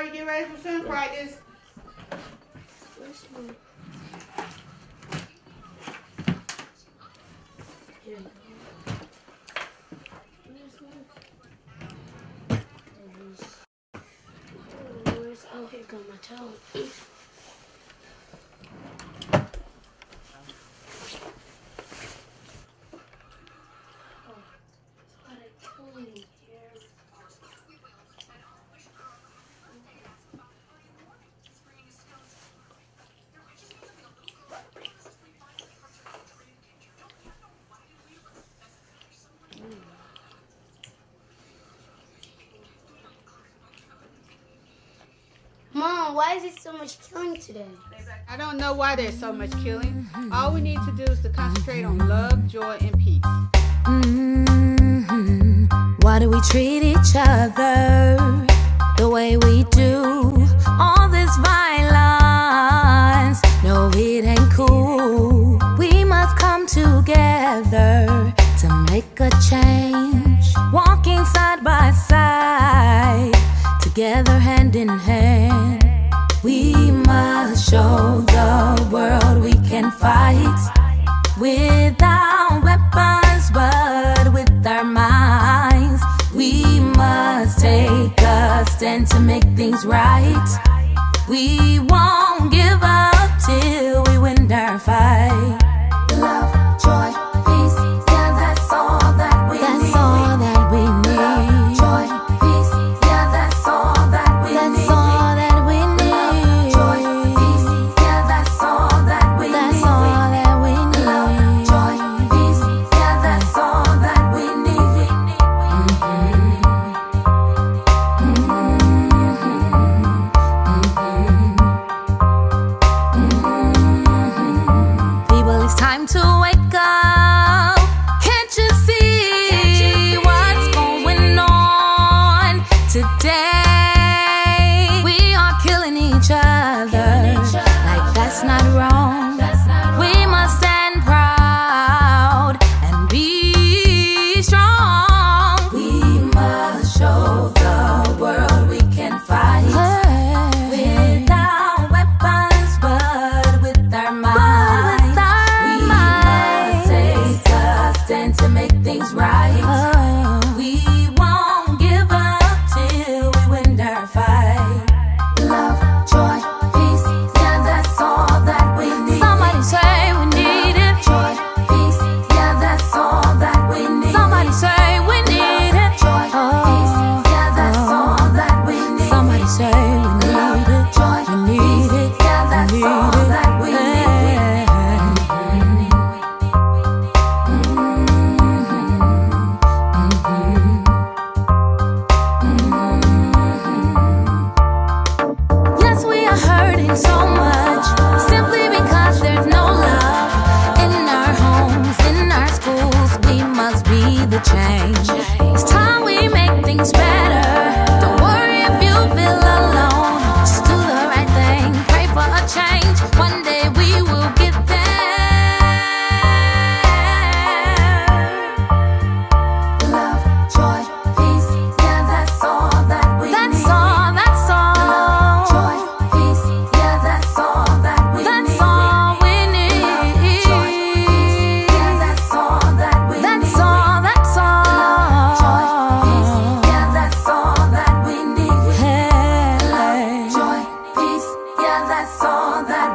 before you get ready for swim practice. Here we go. Where's my... There's... Oh. Oh, here go my towel. Mom, why is it so much killing today? I don't know why there's so much killing. All we need to do is to concentrate on love, joy, and peace. Mhm. Why do we treat each other the way we do? All this violence, no, it ain't cool. We must come together to make a change. Walking side by side, together hand in hand. Show the world we can fight without weapons, but with our minds. We must take a stand to make things right. We won't things right. so much.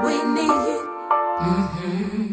we need. Mm-hmm.